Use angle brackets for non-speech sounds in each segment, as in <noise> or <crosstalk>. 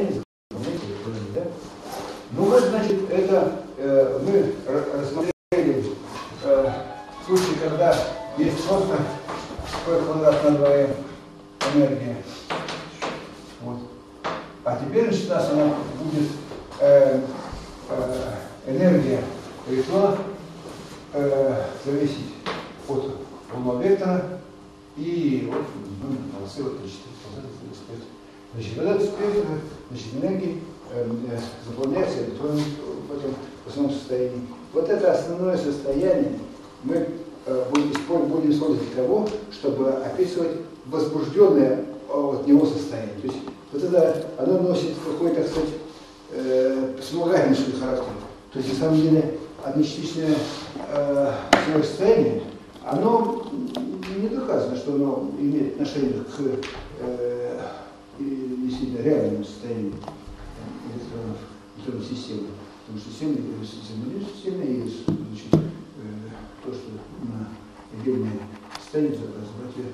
электронами. Да? Ну вот, значит, это э, мы рассмотрели э, случай, когда есть просто P квадрат на 2m энергия. Вот. А теперь, значит, у нас она будет э, э, энергия электрона э, зависеть от полного вектора и вот ну, полосы вот спектр. Значит, вот этот спектр значит, энергии э, э, заполняется электронами в этом основном состоянии. Вот это основное состояние мы э, будем, использовать, будем использовать для того, чтобы описывать возбужденное от него состояние. То есть вот это, оно носит какой-то, так сказать, э, вспомогательный характер. То есть на самом деле одночастичное э, состояние, оно не доказано, что оно имеет отношение к э, действительно реальному состоянию электронов электронной системы. Потому что система, система, система и значит, э, то, что на отдельное состояние разобрать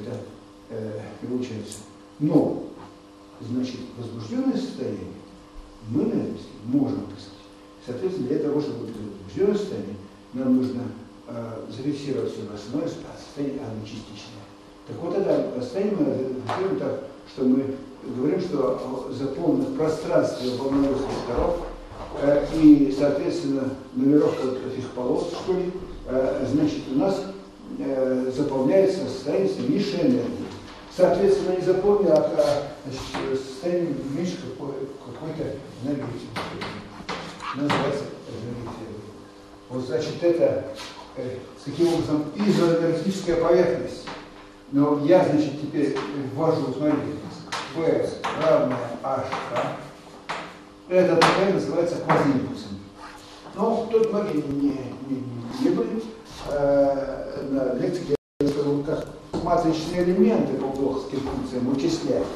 это э, не получается. Но, значит, возбужденное состояние мы на можем описать. Соответственно, для того, чтобы возбужденное состояние, нам нужно э, зафиксировать все основное состояние одночастичное. Так вот это состояние мы зафиксируем так, что мы говорим, что заполнено пространстве волновых векторов э, и, соответственно, номеровка этих полос, что ли, э, значит, у нас э, заполняется состояние сильнейшей энергии. Соответственно, не заполнил, а, а состояние меньше какой-то энергии. Называется энергия. Вот, значит, это таким образом изоэнергетическая поверхность. Но я, значит, теперь ввожу, смотрите, P равное H. Это такая называется квазиимпульсом. Но тут многие не, не, не были э, на лекции, я сказал, как матричные элементы по блоховским функциям вычислять.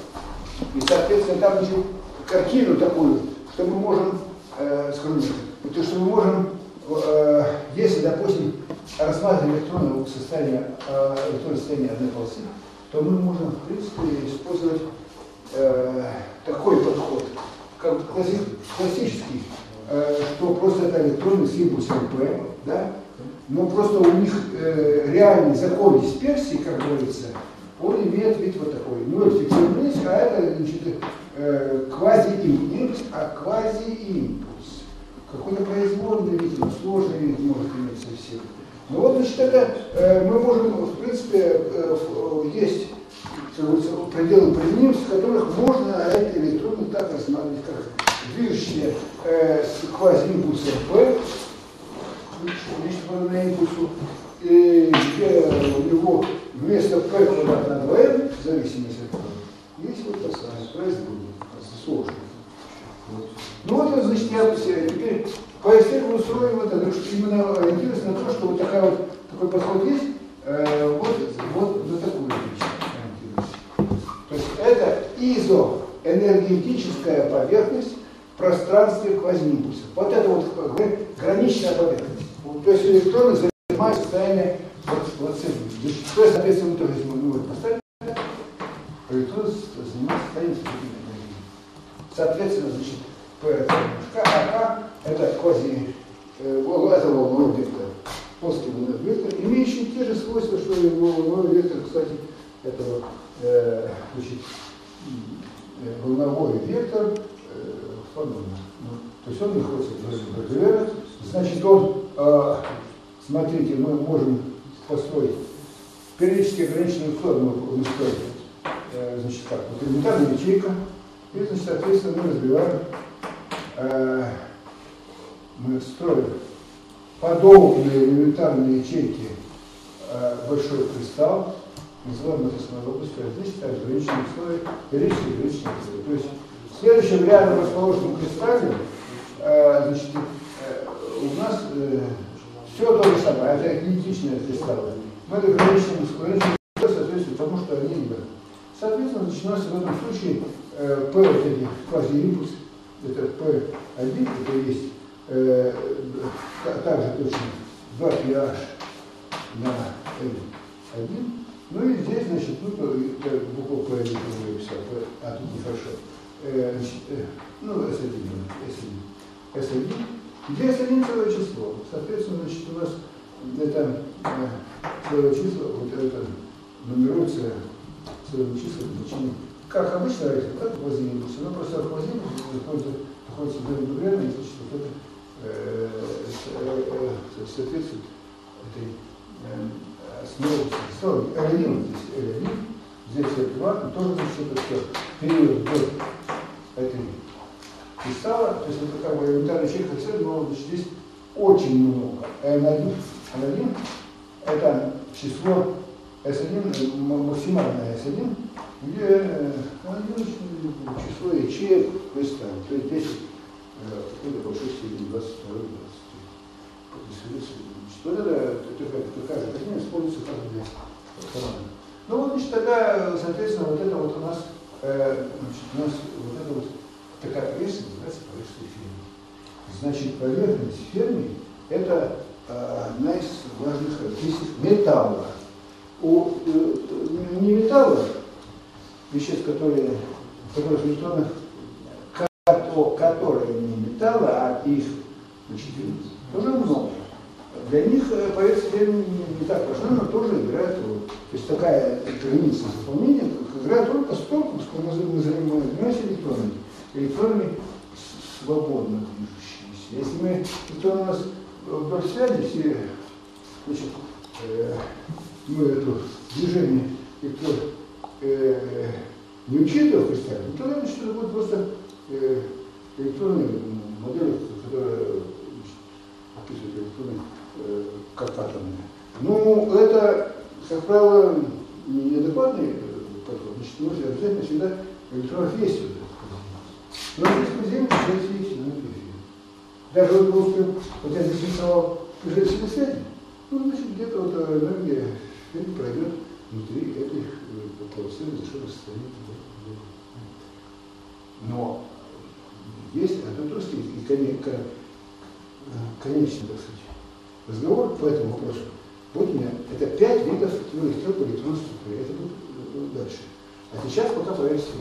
И, соответственно, там еще картину такую, что мы можем, э, скажем, то, что мы можем, рассматривать электронное состояние, э, электронное состояние одной полосы, то мы можем, в принципе, использовать э, такой подход, как классический, э, что просто это электроны с импульсом P, да, но просто у них э, реальный закон дисперсии, как говорится, он имеет вид вот такой. Ну, фиксированный, а это значит, э, квази-импульс, а квази-импульс. Какой-то произвольный, видимо, сложный вид может иметь совсем. Значит, это э, мы можем, в принципе, э, э, есть пределы применимости, в которых можно эти электроны так рассматривать, как движущие э, с квазиимпульсом P, лично подобное импульсу, и где у него вместо P квадрат на 2m, в зависимости от того, есть вот это самое производное, сложно. Вот. Ну вот, значит, я теперь по эффекту устроим это, потому что именно ориентируясь на то, что вот такая вот, такой подход есть, э, вот, вот на такую вещь То есть это изоэнергетическая поверхность в пространстве квазимпульсов. Вот это вот граничная поверхность. То есть электроны занимают состояние вот, вот. То есть, соответственно, мы тоже мы его поставим, электроны занимают состояние Соответственно, значит, P это немножко, а К это квази, э, это вектор, плоский вектор, имеющий те же свойства, что и волновой вектор, кстати, это э, значит, э, волновой вектор э, фонона. Ну, то есть он находится в БГР, значит он а, смотрите, мы можем построить периодически ограниченную форму мы строим. Э, значит, как, вот элементарная ячейка, и, значит, соответственно, мы разбиваем, э, мы строим подобные элементарные ячейки э, большой кристалл, называем это областью, а здесь также ограниченные условия, периодически ограниченные условия. То есть в следующем рядом расположенном кристалле, э, значит, у нас э, все то же самое, это идентичные кристаллы. Мы ограничиваем ускорение соответствует тому, что они не Соответственно, начинается в этом случае э, P это квазиимпульс, это P1, это есть э, также точно 2 pH на L1. Ну и здесь, значит, тут буква P1 все, а тут нехорошо. э, э, ну, S1, S1, S1, где S1 целое число. Соответственно, значит, у нас это э, целое число, вот это нумеруется целым числом значением. Как обычно, так квазиимпульс, но просто квазиимпульс находится в индивидуальном, значит, вот это э, э, соответствует этой основе L1, здесь L1, здесь L2, тоже значит, это все период до этой кристалла, то есть это как бы элементарный чек цель, но значит, здесь очень много. N1, N1 это число S1, максимальное S1, где число ячеек кристалла, то есть здесь какой-то большой степени 22 20. Вот это такая же картина используется как для команды. Ну вот, значит, тогда, соответственно, вот это вот у нас, э, значит, у нас вот это вот такая поверхность называется поверхность ферми. Значит, поверхность ферми – это э, одна из важных характеристик металла. У, э, не металла, веществ, которые, которые электронных, которые не металла, а их значит, тоже много для них э, поверьте, время не так важно, но тоже играет роль. То есть такая граница заполнения играет роль постольку, поскольку мы занимаемся электронами. Электронами свободно движущимися. Если мы электроны у нас вдоль связи, все, значит, э, мы это движение электрон, э, не учитывая в кристалле, то значит, это будет просто э, электронные модели, которые описывают электроны Э, как атомные. Ну, это, как правило, неадекватный э, подход. Значит, нужно обязательно всегда электронов есть вот Но здесь поземки, здесь есть энергия. Даже вот, просто, вот я здесь рисовал прижательные связи, ну, значит, где-то вот энергия пройдет внутри этих э, полосы разрешенных состояний. Но есть, а то просто и конечный, так сказать, разговор по этому вопросу. Вот у меня это пять видов теории стрел по электронной структуре. Это будет э, дальше. А сейчас пока по версии.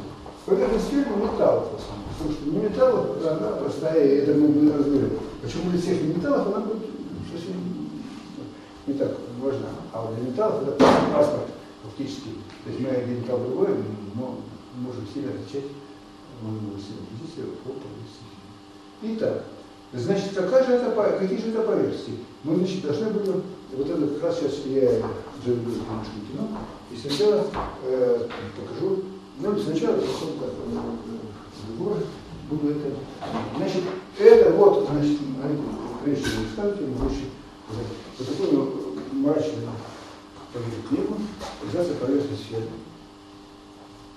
Поверхность фирмы металлов в основном. Потому что не металлов, она простая, это мы разберем. Почему для всех металлов она будет совсем не так важна. А для металлов это паспорт фактически. То есть мы один металл другой, но можем сильно отличать, Итак, значит, какая же это, какие же это поверхности? мы значит, должны были, вот это как раз сейчас я заведу немножко кино, и сначала э, покажу, ну, сначала разговор, буду это, значит, это вот, значит, прежде всего ставьте, больше вот такую мрачную книгу, называется поверхность сферы.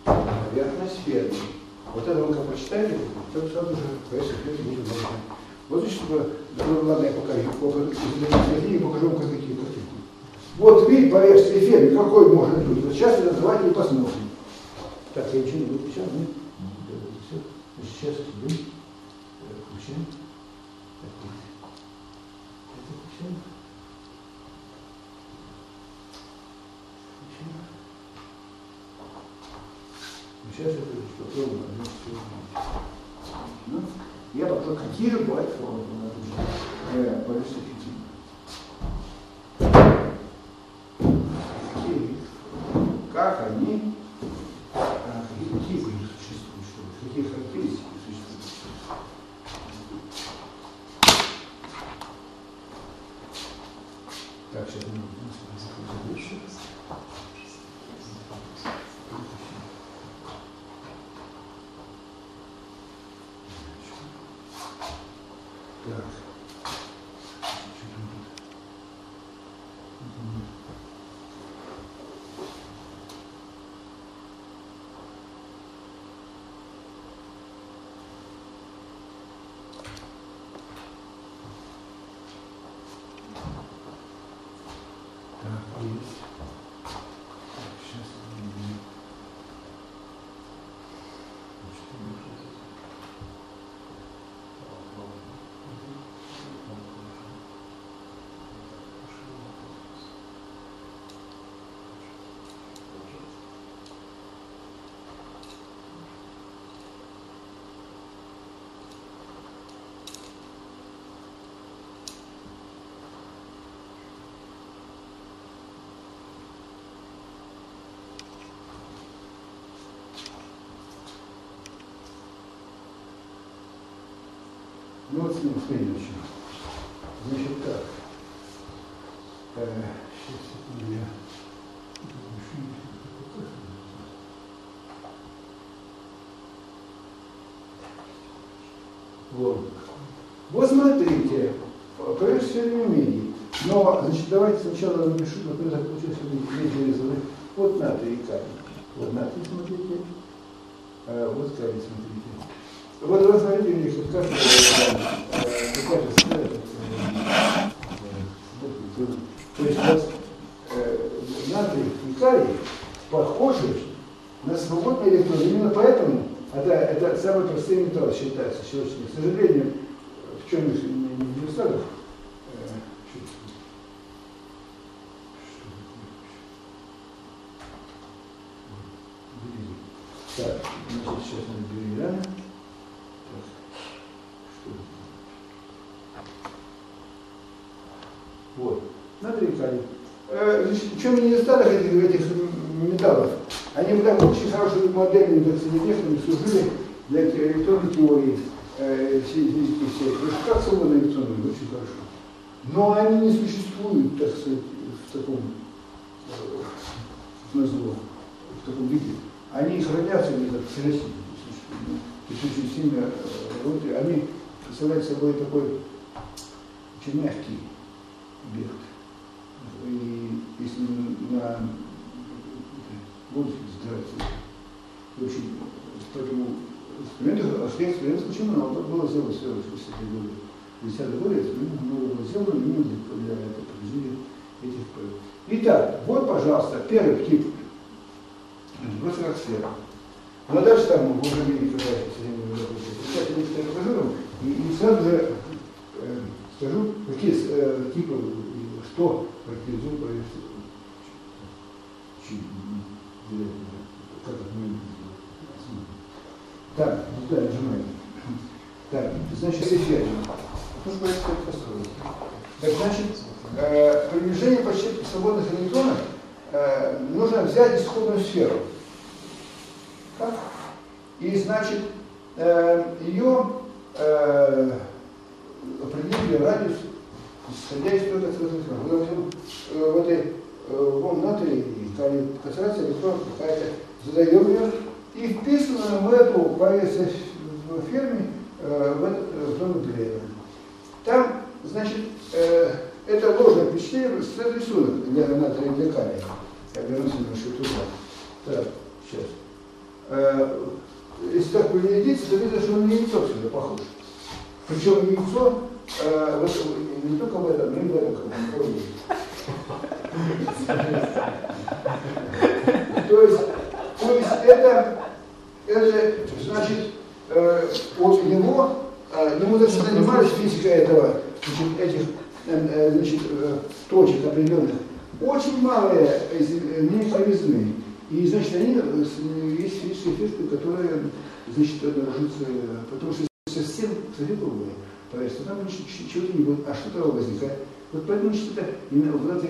Поверхность сферы. Вот это вы как прочитаете, то сразу же поверхность сферы будет можно вот значит, ну, ладно, я покажу, покажу, покажу вам какие картинки. Вот вид поверхности эфира, какой может быть. Вот сейчас это давайте и посмотрим. Так, я ничего не выключал, нет? Все. Сейчас мы включаем. Это включаем. Сейчас это попробуем. Ну, я покажу, какие же бывают формы э, полисофизма. Какие, как они, Yeah. Ну вот следующее. Значит так. Э, сейчас, секунду, я Вот. Вот смотрите, всего не умеет. Но, значит, давайте сначала напишу, как это получилось, вот натрий и калий. Вот натрий, смотрите. А, вот калий, смотрите. Вот вы смотрите, у них как То есть вот э, натрий и калий похожи на свободные электроны. Именно поэтому это, это самый простой металл считается щелочный. К сожалению, в чем их недостаток? Так, значит, сейчас мы берем. Вот. Натрий калий. Э, в чем недостаток этих, этих металлов? Они были очень хорошими моделями, так сказать, техниками служили для электронной теории, э, все физики, все. Как свободные электроны, очень хорошо. Но они не существуют, так сказать, в таком э, назло, в таком виде. Они хранятся где-то в целости, то есть очень сильно э. Они представляют собой такой очень мягкий объект. И если на воздухе задирать, очень, поэтому экспериментов, экспериментов очень много было сделано все в 60-е годы. В 50-е годы экспериментов много было сделано именно для, для подтверждения этих проектов. Итак, вот, пожалуйста, первый тип. Просто как сфера. Ну а дальше там я некоторые покажу и, и сразу же э, скажу, какие э, типы, что характеризует проект как это Так, да, нажимаем. Так, значит, эффект. Тоже будет построить. Так, значит, э, при движении почти свободных электронов э, нужно взять исходную сферу. Так? И, значит, э, ее э, определили радиус, исходя из того, как это в этой э, вон натрий концентрация электронов какая-то, задаем ее и вписываем в эту поверхность в ферме э, в этот в зону. Там, значит, э, это ложное впечатление, это рисунок для натрия для калия. Я вернусь немножко туда. Так, сейчас. Э, если так поглядеть, то видно, что он на яйцо сюда похож. Причем яйцо, э, вот, не только в этом, но и в этом направлении. <laughs> То есть, то есть это, это значит, э, от него, э, ну мы даже занимались физикой этого, значит, этих э, значит, э, точек определенных, очень малые, э, не повезны. И, значит, они, э, есть физические эффекты, которые, значит, обнаружатся, потому что совсем средовые поверхности, там чего-то не будет, а что-то возникает. Вот поэтому что-то именно в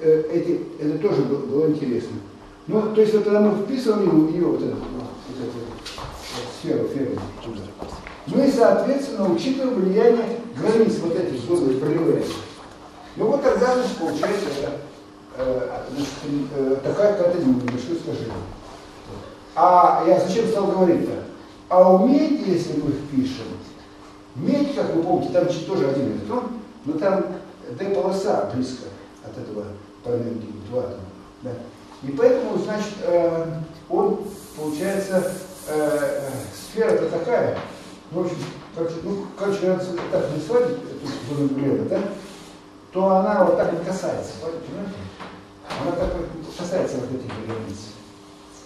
э, эти, это тоже было, было интересно. Ну, то есть вот когда мы вписываем ее, ее вот эту, вот эту сферу, ферму туда, мы, соответственно, учитываем влияние границ вот этих зон проявляется. Ну вот тогда, значит, получается э, значит, э, такая какая-то небольшое скажение. А я зачем стал говорить-то? А уметь, если мы впишем, медь, как вы помните, там тоже один электрон, но там Д-полоса близко от этого по энергии, два атома. Да. И поэтому, значит, э, он, получается, э, сфера-то такая, в общем, как, ну, короче, надо так нарисовать эту зону Глеба, да, то она вот так не касается, понимаете? Она так касается вот этих границ.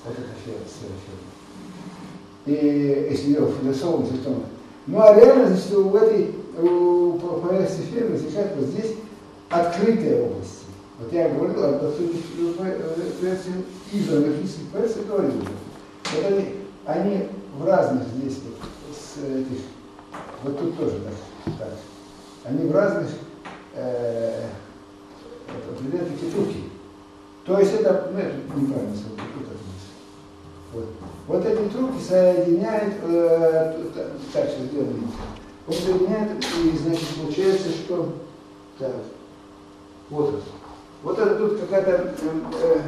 Вот эта сфера, сфера, сфера. И если ее нарисован система. Ну а реально, значит, в этой у поверхности сферы возникает вот здесь открытые области. Вот я говорил об открытых поверхностях изоэнергетических поверхностях, говорил уже. Вот они, они в разных здесь вот, с этих, вот тут тоже так, так. они в разных э, определяют эти трубки. То есть это, ну это неправильно сказать, вот. вот эти трубки соединяют, э, так сейчас сделаем, Он соединяет, и, значит, получается, что... Так, вот это. Вот это тут какая-то э,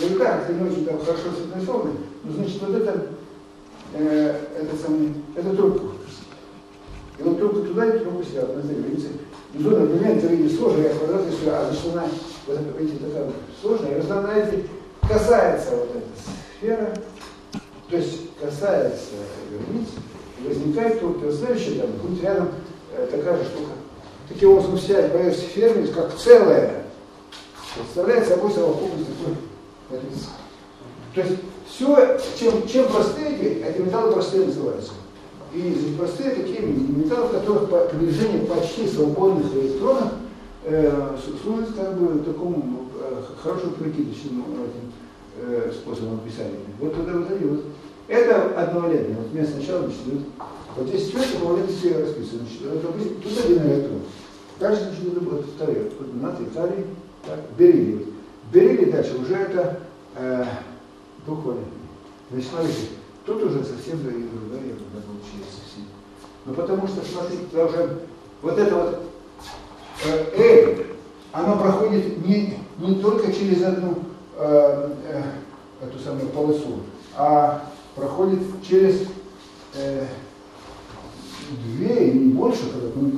э, это не очень там хорошо согласовано, но значит вот это, э, это самый, это трубка. И вот трубка туда и трубка сюда, на границе. Зона элемента видите сложная, квадрат и все, а значит она, вот это, видите, такая сложная, и вот знаете, касается вот эта сфера, то есть касается границ, возникает трубка, следующая там будет рядом э, такая же штука. Таким образом, вся поверхность фермы как целая представляет собой совокупность такой то есть все, чем, чем простые эти, эти металлы простые называются. И простые такие металлы, в которых по, движение почти свободных электронов э, служит как бы такому э, хорошему прикидочному этим, э, способом описания. Вот это вот они вот. Это одновалентное. Вот мне сначала значит, вот здесь все это одновалентности расписано. Значит, вот, тут один электрон. Дальше это будет второй. Вот натрий, калий, так, бериллий. Бериллий дальше уже это э, духовный. Значит, смотрите, тут уже совсем другая ерунда получается совсем. Ну потому что, смотрите, туда уже вот это вот э, э, оно проходит не, не только через одну э, э, эту самую полосу, а проходит через э, две или больше, ну,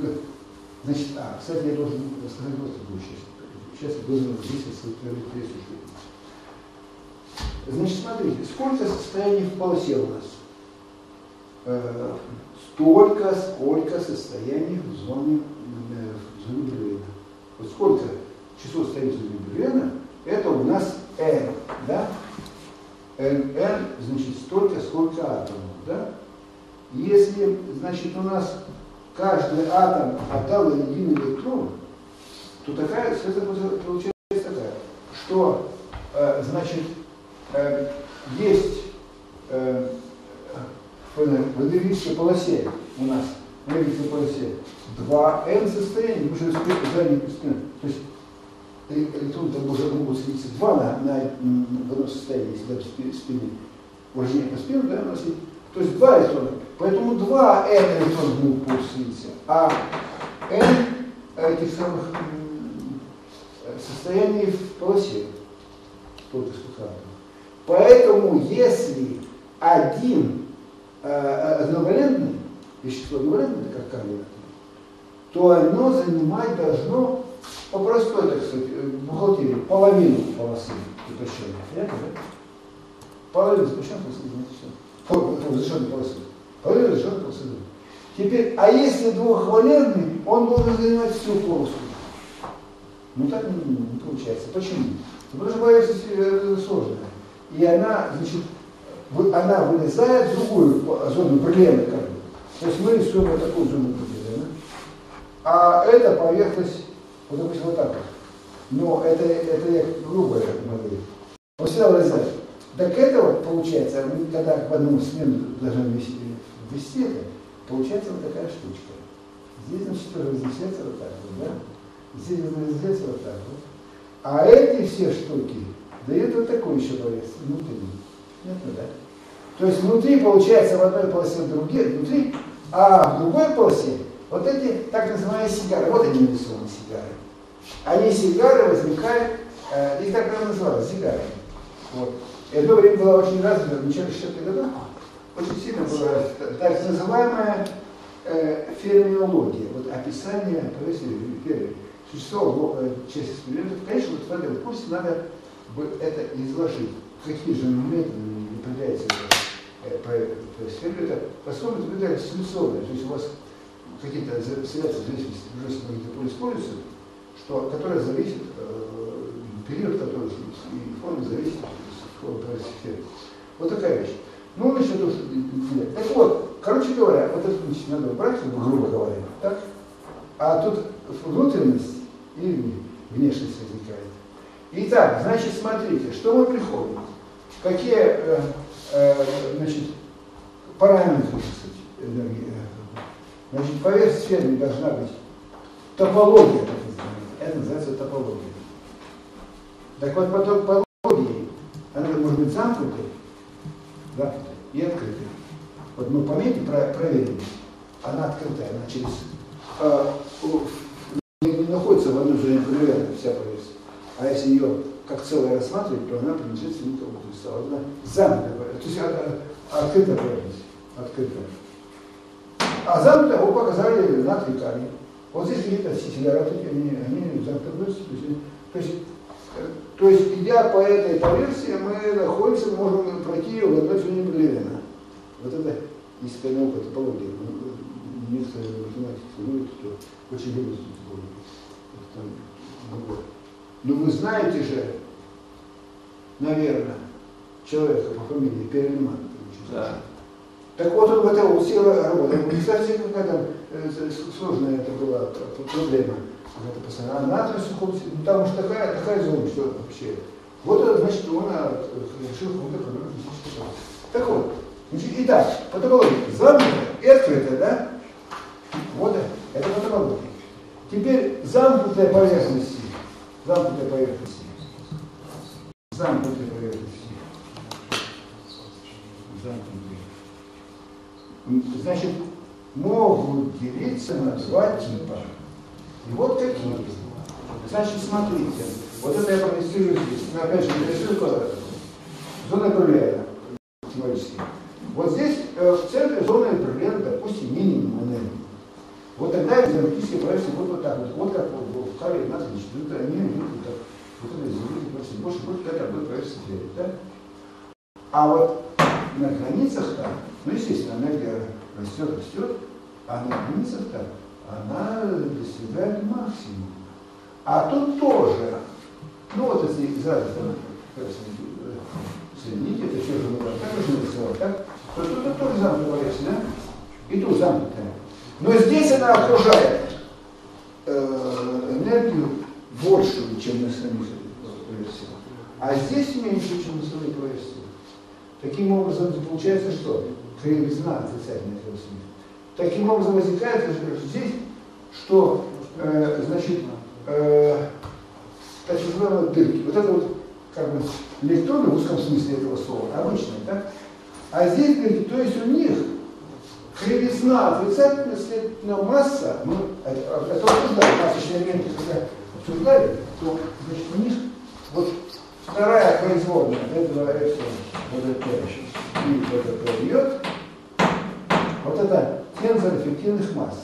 значит, а, кстати, я должен сказать вот такую сейчас. Сейчас я здесь осуществить Значит, смотрите, сколько состояний в полосе у нас? Э, столько, сколько состояний в зоне, э, в зоне Брюена. Вот сколько число состояний в зоне Брюена, это у нас n, да? n, n, значит, столько, сколько атомов, да? Если, значит, у нас каждый атом отдал один электрон, то такая, получается такая, что, э, значит, э, есть э, в энергетической полосе у нас, в энергетической полосе, два n состояния, мы же задние то есть электроны там уже могут садиться два на, на, в одном состоянии, если даже спины. Упражнение по спину, да, у нас есть. То есть два электрона. Поэтому два n электрона могут садиться, а n этих самых состояний в полосе. Сколько Поэтому если один э, одновалентный, вещество одновалентное, как калий, то оно занимать должно по простой, так сказать, бухгалтерии, половину полосы упрощенной. Понятно, да? Половину запрещенной полосы, значит, разрешенной полосы. Половину разрешенной полосы. Теперь, а если двухвалентный, он должен занимать всю полосу. Ну так не, не получается. Почему? Потому что поверхность э, сложная и она, значит, она вылезает в другую зону бриллиана, как бы. То есть мы рисуем вот такую зону бриллиана, а это поверхность, вот допустим, вот так вот. Но это, это грубая модель. Он всегда вылезает. Так это вот получается, мы когда в одну смену должны ввести, ввести это, получается вот такая штучка. Здесь, значит, размещается вот так вот, да? Здесь размещается вот так вот. А эти все штуки, дает вот такой еще поверхность внутри. Понятно, да? То есть внутри получается в одной полосе другие, внутри, а в другой полосе вот эти так называемые сигары, вот они нарисованы сигары. Они сигары возникают, э, их так называют, сигары. Вот. И одно время была очень развита, в начале 60-х годов, очень сильно была так называемая э, фермиология, вот описание поверхности первой. Существовало э, часть экспериментов. Конечно, вот в этом курсе надо это изложить, какие же методы это, по сфере, это поскольку это дистанционное, то есть у вас какие-то связи зависимости уже магнитополя используются, что, которая зависит, э, период, который и форма зависит от формы сферы. Вот такая вещь. Ну, значит, это Так вот, короче говоря, вот это значит, надо брать, грубо говоря, так? А тут внутренность и внешность возникает. Итак, значит, смотрите, что мы приходим? Какие э, э, значит, параметры кстати, энергии? Значит, поверхность сферы должна быть топология, так называемая. Это называется топология. Так вот, по топологии она может быть замкнутой, замкнутой и открытой. Вот мы пометим, про, проверим. она открытая, она через а, не, находится в одной зоне проверяя вся поверхность. А если ее как целое рассматривать, то она принадлежит всему тому. То есть она замкнутая, то есть открытая поверхность. Открытая. А замкнутая, вот показали натрий камень. Вот здесь какие-то силяраты, они, они замкнуты. То есть, есть то есть, идя по этой поверхности, мы находимся, можем пройти ее в одной зоне Блевина. Вот это истинная наука, топология. Некоторые математики говорят, что очень любят топологию. Но вы знаете же, наверное, человека по фамилии Перельман. Да. Так вот он в этой области работает. Кстати, какая там э, сложная это была проблема это. А натрий сухом, ну там уж такая, такая зона, что вообще. Вот это значит, он а, решил какую-то проблему Так вот, значит, итак, патология замкнутая и открытая, да? Теперь замкнутая поверхность, замкнутая поверхность, замкнутая поверхность, замкнутая. Значит, могут делиться на два типа. И вот какие. Значит, смотрите, вот это я продемонстрирую здесь. Но опять же, не рисую зона Брюлера. Вот здесь э, в центре зоны Брюлера, допустим, минимум энергии. Вот тогда энергетические проекции будут вот так вот. Вот как в каве на отлично. Это они идут вот так. Вот это изменение проекции. Больше будет это будет проекция да? А вот на границах там, ну естественно, энергия растет, растет, а на границах там она достигает максимума. А тут тоже, ну вот если из разных соединить, это все же мы так же нарисовать, так? То тут тоже замкнутая да? И тут замкнутая. Но здесь она окружает э, энергию большую, чем на самих поверхностях. А здесь меньше, чем на самой поверхности. Таким образом, получается что? Кривизна отрицательная философия. Таким образом возникает здесь, что э, значит э, так называемые дырки. Вот это вот как бы электроны в узком смысле этого слова, обычные, так? А здесь дырки, то есть у них кривизна отрицательная, следовательно, масса, ну, это, это обсуждали, масочные элементы, когда обсуждали, то значит, у них вот вторая производная, этого эпсилон, вот это и вот это идет, вот это тензор эффективных масс.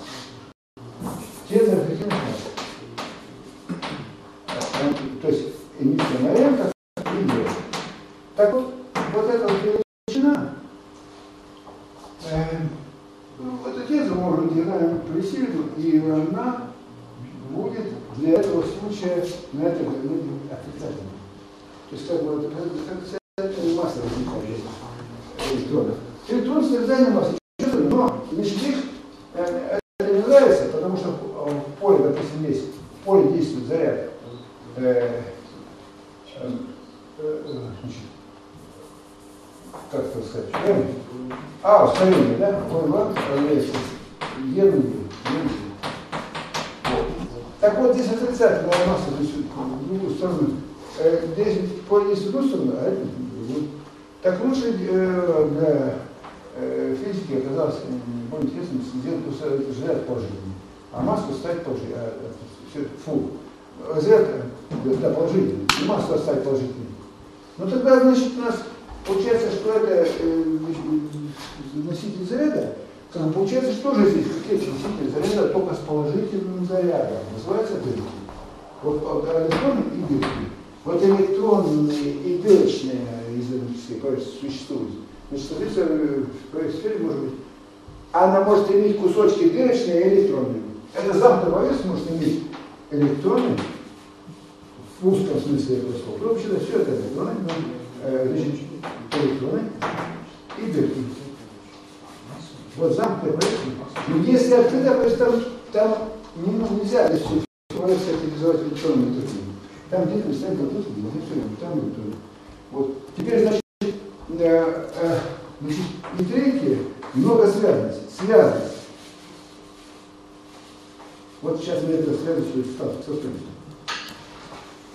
Тензор эффективных масс. То есть эмиссия момента и Так вот, вот эта вот величина, э, ну, эту тензор можно диагонально привести в виду, и она будет для этого случая на это отрицательной. То есть как бы это отрицательная масса возникает электронов. Электрон с отрицательной массой но значит, их э, это не нравится, потому что в поле, допустим, есть, в поле действует заряд. Э, э, э, значит, как это сказать, М, А, ускорение, да? Он вам является Е вот. Так вот, здесь отрицательная масса, то есть в другую сторону. Э, здесь поле действует в одну сторону, а это в другую. Лучше э, для э, физики оказалось более интересным сделать заряд положительный, а массу положительный, а, все, фу, заряд да, положительный, и массу оставить положительный. Ну тогда, значит, у нас получается, что это э, носитель заряда, получается, что же здесь какие носители заряда только с положительным зарядом, называется дырки. Вот электроны и дырки. Вот электронные и дырочные изотопические поверхности существуют. Значит, соответственно, в сфере может быть. Она может иметь кусочки дырочные и электронные. Это замкнутая поверхность может иметь электроны в узком смысле этого слова. Ну, вообще-то все это электроны, но, э, значит, электроны и дырки. Вот замкнутая поверхность. Но если открытая поверхность, там, там не, нельзя здесь поверхность характеризовать электронными дырками. Там где-то представить вот тут, там и тут. Вот. Теперь, значит, э, э, значит, и третье, много связанности. Связанность. Вот сейчас мы это следующее состоим.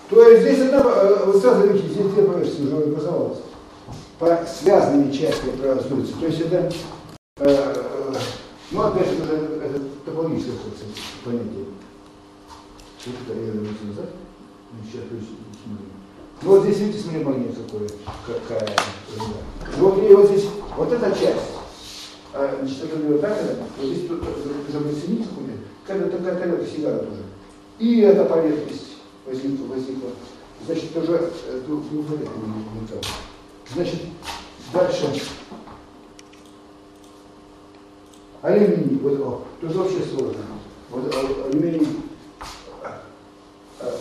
То есть здесь одна, э, вот сразу видите, здесь две поверхности уже образовалось. По связанными части образуются. То есть это, э, Ну, опять же, это, это топологическое понятие. Вот я назад. Сейчас смотрим. Ну вот здесь, видите, смотри, магнит какой, какая. Вот, и вот здесь, вот эта часть. А, значит, это было так, вот здесь должна быть синица какая-то такая коледа сигара тоже. И эта поверхность возникла, возникла. Значит, тоже двухвалентный металл. Значит, дальше. Алюминий, вот, о, тут вообще сложно. Вот а, алюминий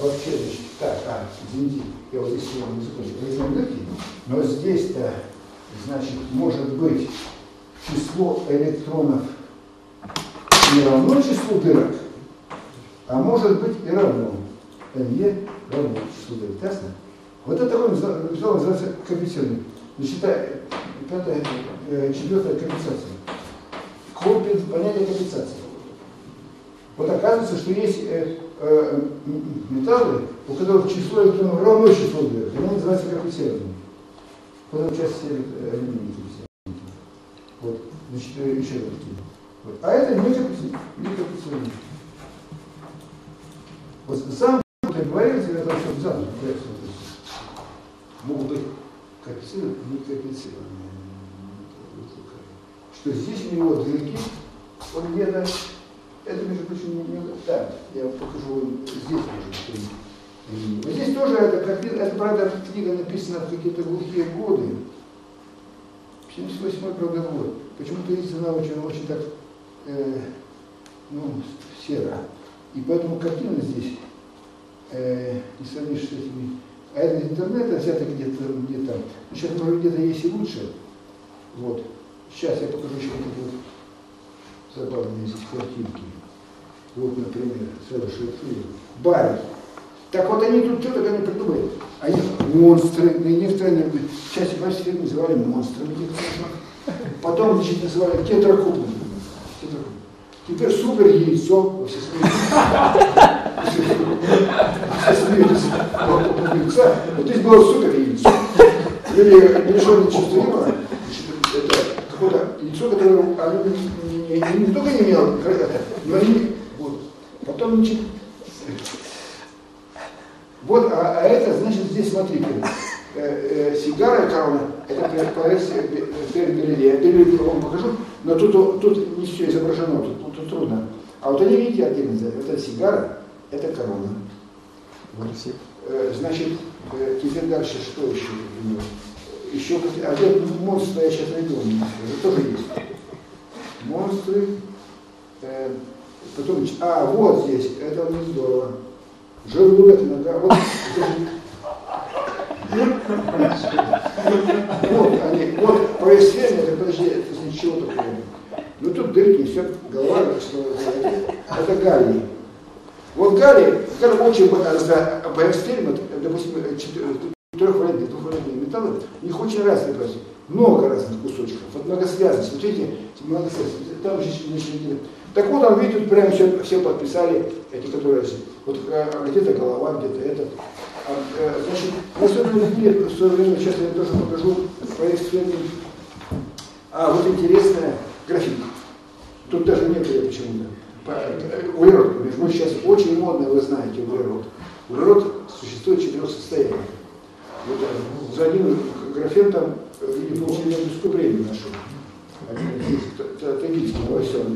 вообще, значит, так, а, извините, я вот здесь сегодня не закончил, возьмем дырки, но здесь-то, значит, может быть число электронов не равно числу дырок, а может быть и равно. НЕ равно числу дырок. Ясно? Вот это такой металл называется коэффициент. Значит, пятая, э, четвертая компенсация. Понятие компенсации. Вот оказывается, что есть э, э, металлы, у которых число электронов равно числу дырок. Они называются коэффициентом. Вот это часть алюминия Вот, значит, э, еще такие. Вот. А это не коэффициент. Вот сам договорился, это все заново. Могут быть коэффициенты, не коэффициенты. Что здесь у него дырки, он где-то это, между прочим, да, я покажу здесь уже. Но здесь тоже это, как, это, правда, книга написана в какие-то глухие годы. 78 правда, год. Почему-то видите, она очень, очень так, э, ну, серо. И поэтому картина здесь э, не сравнишь с этими. А это из интернета взято где-то, где-то. Ну, сейчас, может, где-то есть и лучше. Вот. Сейчас я покажу еще какие-то вот забавные здесь картинки. Вот, например, следующий Барри. Так вот они тут что-то они придумали. Они монстры, некоторые часть вашей фильма называли монстрами Потом, значит, называли тетракубами. Теперь супер яйцо. Все смеются. Вот здесь было супер яйцо. Или лишенное чувства юмора. Это какое-то яйцо, которое оно не, не, не только не имело, но и Значит, вот, а, а это, значит, здесь, смотрите, э, э, сигара и корона, это по версии Берле. Я Берле вам покажу, но тут, тут не все изображено, тут, тут трудно. А вот они, видите, отдельно, это сигара, это корона. Вот. Э, значит, э, теперь дальше что еще? Еще а где монстры я сейчас найду, это тоже есть. Монстры, э, Потом, а, вот здесь, это не здорово. Желудок, нога, вот. Вот они, вот происхождение, это подожди, это ничего такого. Ну тут дырки, все, голова, что это галлий. Вот галлий, скажем, очень эксперимент, допустим, трехвалентные, двухвалентные металлы, у них очень разные просто, много разных кусочков, вот многосвязанность, смотрите, многосвязанность, там же, значит, так вот, он видит, прям все, все подписали, эти, которые, вот э, где-то голова, где-то этот. А, э, значит, на современных мире, в свое время, сейчас я тоже покажу проект сегодня. А вот интересная графика. Тут даже нет ее почему-то. Э, углерод, ну, сейчас очень модно, вы знаете, углерод. Углерод существует в четырех состояниях. Вот, за один графен там в виде получения преступления нашего. Трагических новоселов.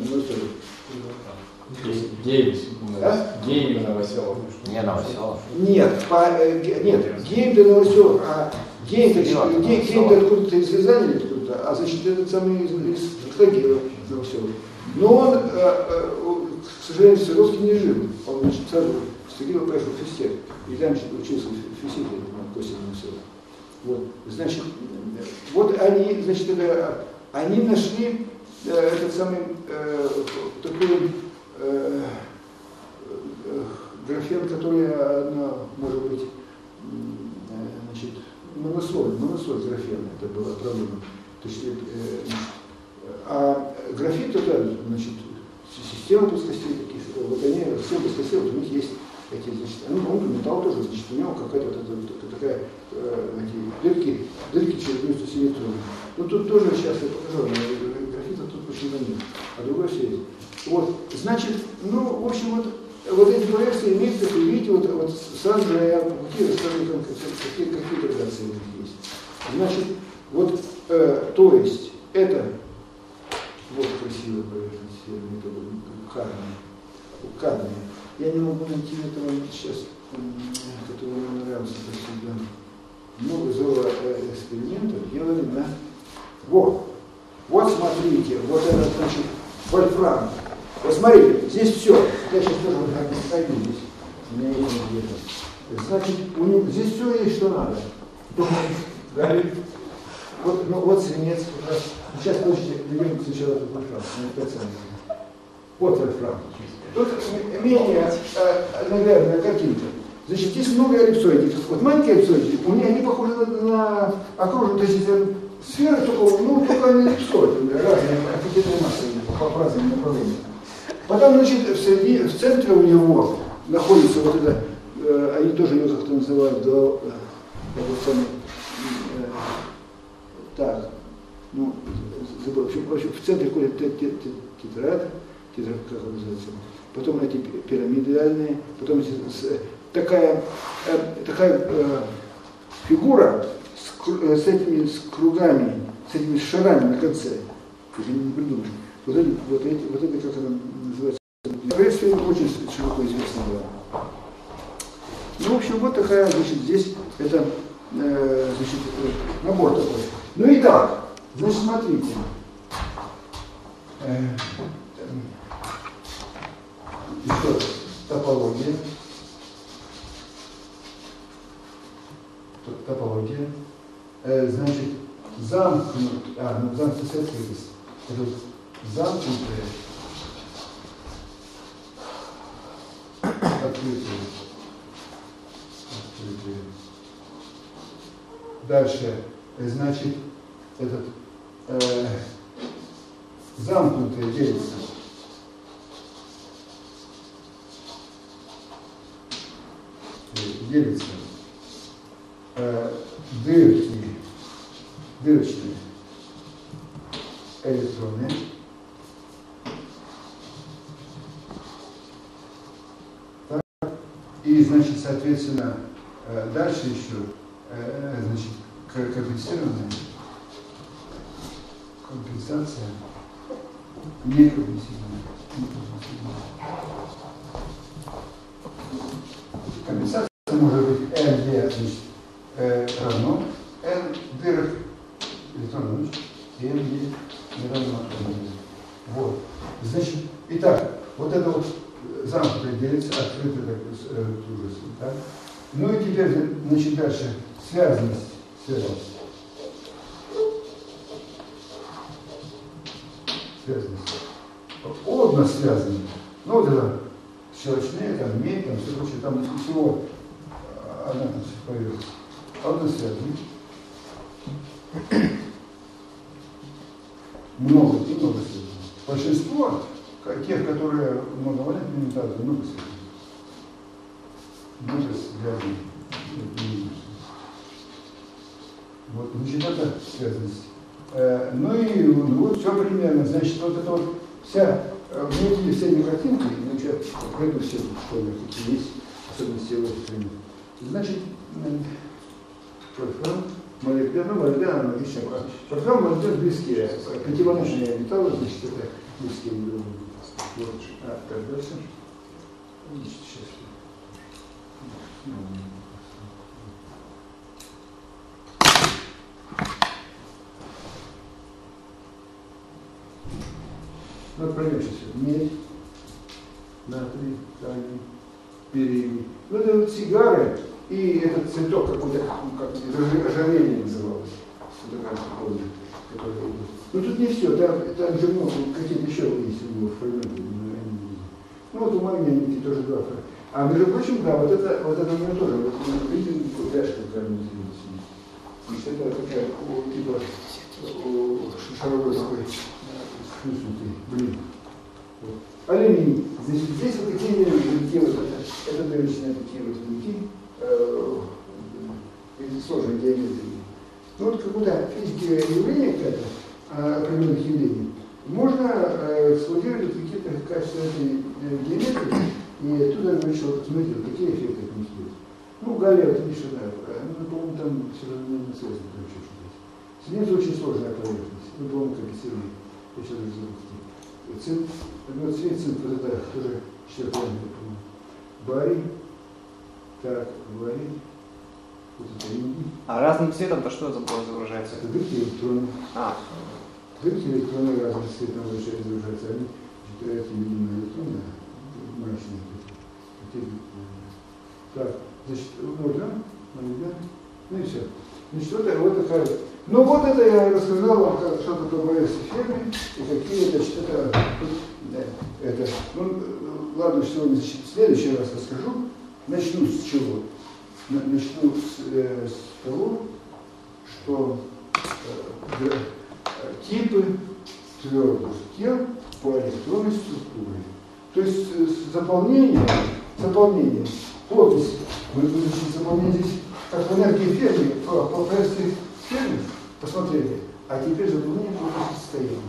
Гейм. А? Гейм Новоселов. Не Новоселов. Нет, по, э, нет, гейм для Новоселов, а гейм, гейм, гейм, откуда-то из Рязани откуда-то, а значит этот самый из, из Тагила Новоселов. Но он, э, э, к сожалению, в Свердловске не жил. Он, значит, сразу с Тагила поехал в физтех. И там учился в физтехе, Костя Новоселов. Вот, значит, вот они, значит, это, они нашли э, этот самый э, такой э, э, графен, который одна, может быть, э, значит, моносоль, моносоль графен, это была проблема. То есть, э, а графит это, значит, система плоскостей таких, вот они, система плоскостей, вот у них есть эти, значит, ну, он металл тоже, значит, у него какая-то вот эта, такая, э, эти дырки, дырки чередуются с электронами. Ну, тут тоже сейчас я покажу, графита тут почему нет, а другое все есть. Вот, значит, ну, в общем, вот, вот эти проекции имеют, как вы видите, вот, вот сразу же я какие там, какие, какие градации есть. Значит, вот, э, то есть, это, вот красивая поверхность, кадмия, кадмия. Я не могу найти этого сейчас, который мне нравился всегда. Много зоо экспериментов делали на... Вот, вот смотрите, вот это значит вольфрам. Вот смотрите, здесь все. Я сейчас тоже вот так пройду здесь. У меня есть где-то. Значит, у него, здесь все есть, что надо. Горит. Вот, ну, вот свинец. Сейчас, подождите, берем сначала этот вольфрам. Вот вольфрам. Тут менее, э, наверное, картинка. Значит, здесь много эллипсоидов. Вот маленькие эллипсоиды, у меня они похожи на, на окруженные, то есть сферы, только, ну, только они эллипсоиды, разные аппетитные массы по разным направлениям. Потом, значит, в, среди, в центре у него находится вот это, э, они тоже ее как-то называют, да, э, самый, э, так, ну, забыл, в, общем, в центре ходит тетрад, тетрад, как он называется, потом эти пирамидальные, потом эти, такая, э, такая э, фигура с, э, с этими с кругами, с этими шарами на конце, ты же не придумаешь. Вот, эти, вот, эти, вот это, как она называется, Рейсфейн очень широко известна была. Ну, в общем, вот такая, значит, здесь это, э, значит, набор такой. Ну и так, значит, смотрите. Э, еще топология. Топология. Э, значит, замкнут, а, ну замкнутая открытость. Это замкнутая открытие. открытие. Дальше, значит, этот э, замкнутое делится. Делится э, дырки, дырочные электроны. Так. И, значит, соответственно, э, дальше еще, э, значит, компенсированная компенсация, не компенсированная. Компенсация может быть n, d, значит, э, равно n дырок электронных и n, d не равно Вот. Значит, итак, вот это вот замкнутое делится, открытое так, э, ужас, так? Ну и теперь, значит, дальше связанность, связанность. Связанность. Одно связано. Ну вот это щелочные, там, медь, там, все прочее, там всего одна там поверхность. Одно связано. Много и много связано. Большинство тех, которые многовалентные имитации, много связано. Много связано. Вот, значит, это связанность. Э, ну и ну, вот все примерно. Значит, вот это вот вся, э, вы видели все эти картинки, ну, я пройду все, что у них есть, особенности его эксперимента. Значит, профиль, молибден, ну, молибден аналогично. Профиль, молибден близкие. Пятивалентные металлы, значит, это близкие друг другу. Вот. А, так, дальше. Сейчас. Ну, пройдем сейчас. Медь, натрий, калий, бериллий. Ну, это вот сигары и этот цветок какой-то, как ожерелье называлось. Ну, тут не все, там, там же много, какие-то еще есть у него фрагменты. Ну, вот у магнитики тоже два А между прочим, да, вот это, вот это у него тоже, вот видите, ряжка правильно Значит, это такая, типа, шаровой вкуснутый, блин. Вот. Алюминий. Значит, здесь вот такие винки, вот это, это дырочные такие вот винки, э, сложной геометрии. Ну вот какое-то физическое явление какое-то, определенных явлений. Можно э, эксплуатировать какие-то качества этой э, геометрии, и оттуда значит, вот, смотрите, вот какие эффекты это несет. Ну, Галия, отлично, да, ну, по-моему, там все равно не связано, еще что-то есть. Свинец очень сложная поверхность, ну, по-моему, как и цемент. Я сейчас уже забыл. Цин, ну, цвет, цин, вот это тоже четвертый. Барий, так, барий, вот это. А разным цветом-то что изображается? Это дырки электроны. А, Дырки электроны разным цветом изображаются. Они эти видимые электроны, мрачные. такие. Так, значит, вот, да? да? Ну и все. Вот, это- вот такая. Ну вот это я рассказал вам, как, что такое БС фермы и какие, это, да, это. Ну, ладно, сегодня, в следующий раз расскажу. Начну с чего? На- Начну с, э, с того, что э, э, типы твердых тел по электронной структуре. То есть э, заполнение, заполнение, подпись, мы значит, заполнение здесь, как в энергии фермы, по, фермы, посмотрели, а теперь заполнение по состоянию.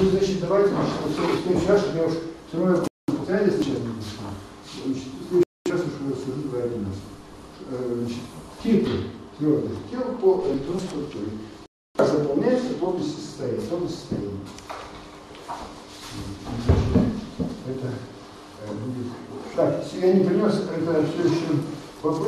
Ну, значит, давайте, вот в следующий раз, чтобы я уж все равно специально сейчас не буду. Значит, в следующий раз расскажу раз. Э, Значит, типы твердых тел по электронной структуре. Заполняется подпись состояния, подпись состояния. Это э, будет. Так, я не принес, это следующий вопрос.